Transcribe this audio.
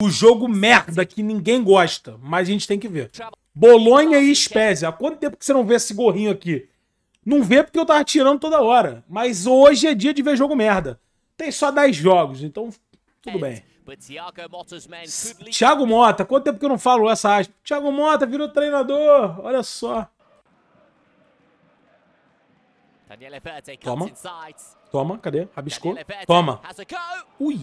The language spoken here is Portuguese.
O jogo merda que ninguém gosta, mas a gente tem que ver. Bolonha e Spezia. Há quanto tempo que você não vê esse gorrinho aqui? Não vê porque eu tava tirando toda hora. Mas hoje é dia de ver jogo merda. Tem só 10 jogos, então tudo bem. Thiago Mota, quanto tempo que eu não falo essa aspa? Thiago Mota virou treinador, olha só. Toma. Toma, cadê? Rabiscou. Toma. Ui.